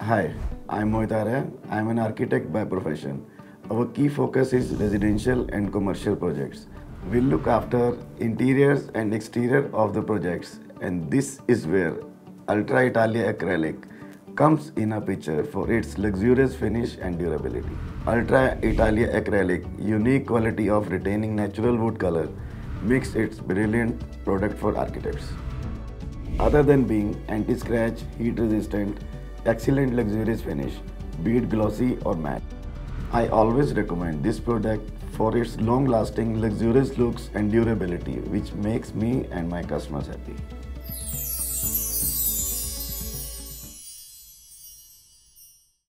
Hi, I'm Mohit Arya. I'm an architect by profession. Our key focus is residential and commercial projects. We look after interiors and exterior of the projects and this is where Ultra Italia Acrylic comes in a picture for its luxurious finish and durability. Ultra Italia Acrylic unique quality of retaining natural wood color makes it brilliant product for architects. Other than being anti-scratch, heat resistant, excellent luxurious finish, be it glossy or matte. I always recommend this product for its long lasting luxurious looks and durability which makes me and my customers happy.